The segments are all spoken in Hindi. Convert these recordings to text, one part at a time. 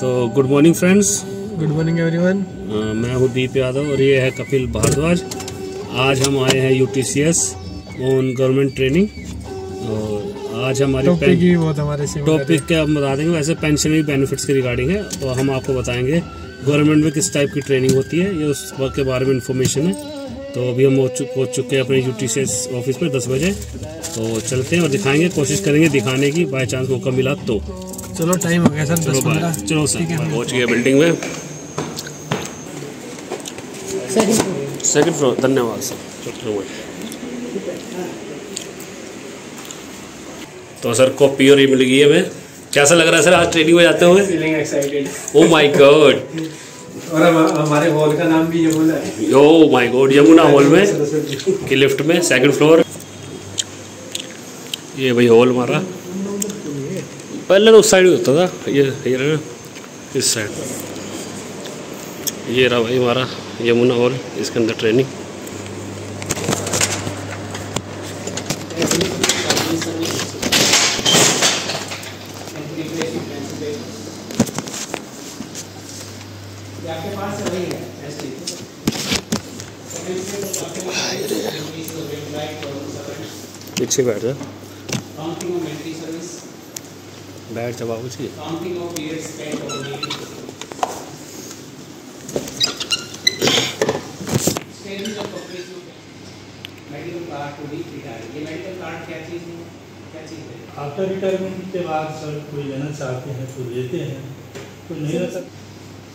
तो good morning friends good morning everyone मैं हूँ दीप यादव और ये है कपिल भारद्वाज। आज हम आए हैं यूटीसीएस ऑन गवर्नमेंट ट्रेनिंग और आज हमारी टॉपिक ही बहुत हमारे से टॉपिक क्या हम बता देंगे? वैसे पेंशनरी बेनिफिट्स के रिगार्डिंग है तो हम आपको बताएँगे गवर्नमेंट में किस टाइप की ट्रेनिंग होती है ये उस वक्त के बारे में इंफॉर्मेशन है। तो अभी हम पहुँच चुके हैं अपने यूटीसीएस ऑफ़िस में दस बजे। तो चलते हैं और दिखाएँगे कोशिश करेंगे दिखाने की बाई चांस मौका मिला तो। चलो टाइम हो गया सर चलो बाय चलो सर पहुँच गए बिल्डिंग में। सेकंड फ्लोर धन्यवाद सर तो सर कॉपी और ये मिल गई है हमें। कैसा लग रहा है सर आज ट्रेनिंग में जाते हुए? ओ माय गॉड और हमारे हॉल का नाम भी यमुना है। Oh my God Yamuna hall में की लिफ्ट में सेकंड फ्लोर ये भाई हॉल हमारा। पहले तो उस साइड होता था। ये ये रहा इस साइड। ये रहा भाई हमारा यमुना हॉल इसके अंदर ट्रेनिंग है पीछे बैठ जा। काउंटिंग ऑफ़ मिलिट्री सर्विस बैठ जा बाबू जी। Counting of period spent on duty stages of completion medical card to be retired ये मेडिकल कार्ड क्या चीज़ है क्या चीज़ है आफ्टर रिटायरमेंट के बाद सर कोई लेना चाहते हैं तो लेते हैं कोई नहीं रहता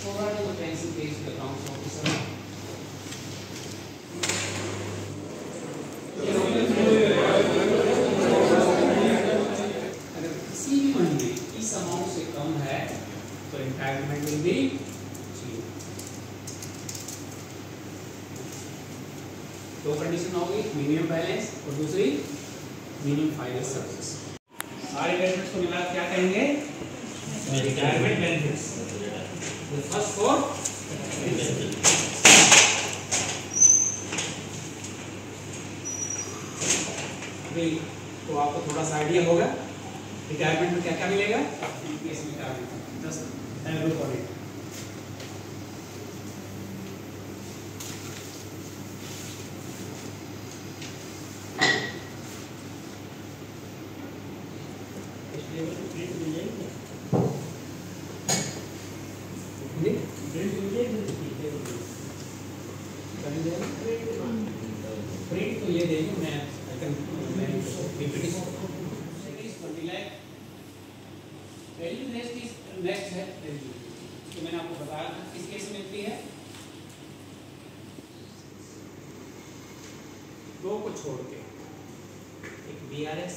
forward दो कंडीशन होगी मिनिमम बैलेंस और दूसरी मिनिमम फाइनल सर्विस सारे बेनिफिट्स को मिला, क्या कहेंगे? Retirement benefits first four. अभी तो आपको थोड़ा सा आइडिया होगा रिटायरमेंट में क्या क्या मिलेगा यूपीएस में क्या मिलेगा दस एवरेज ऑडिट प्रिंट ये देंगे मैं आई कैन मैं PPT series 20 lakh value next is next value मैंने आपको बताया दो को छोड़ के, एक बीआरएस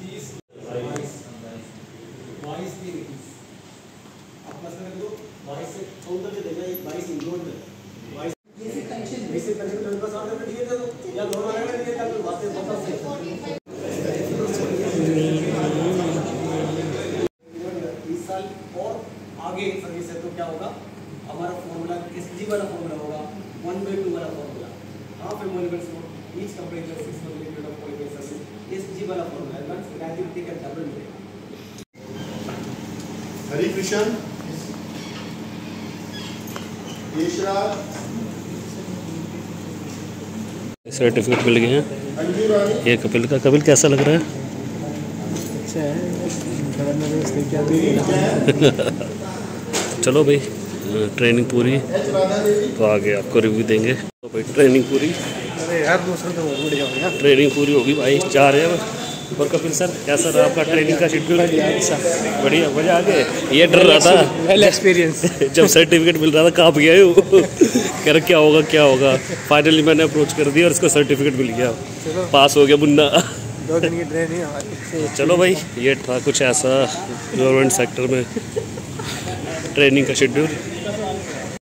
तीस बाईस तीन इक्कीस आप प्लस में दो बाईस से काउंटर से देगा एक बाईस इंक्लूड में बाईस basic pension basic pension twenty percent order में दिए थे तो या दोनों अलग अलग दिए थे बातें बता सकते बीस साल और आगे सर्विस है तो क्या होगा? हमारा फॉर्मूला एस जी वाला फॉर्मूला होगा? वन बाई टू वाला फॉर्मूला हाफ़ एमोलिमेंट्स का six month period of qualified service S G वाला फॉर्मूला है दैट्स ग्रेजुएटी का डबल मिलेगा हरी कृष्ण यशराज सर्टिफिकेट मिल गए हैं। ये कपिल का कपिल कैसा लग रहा है? अच्छा है। चलो भाई ट्रेनिंग पूरी। तो आगे आपको रिव्यू देंगे। तो भाई ट्रेनिंग पूरी। यार तो ट्रेनिंग पूरी होगी भाई जा रहे हैं और कपिल सर कैसा रहा आपका ट्रेनिंग का शेड्यूल बढ़िया मज़ा आ गए ये डर रहा था। वेल एक्सपीरियंस जब सर्टिफिकेट मिल रहा था कहाँ पे गए हो। कह रहा क्या होगा क्या होगा? फाइनली मैंने अप्रोच कर दिया और इसको सर्टिफिकेट मिल गया। पास हो गया मुन्ना। दो दिन की ट्रेनिंग हमारी। चलो भाई ये था कुछ ऐसा गवर्नमेंट सेक्टर में। ट्रेनिंग का शेड्यूल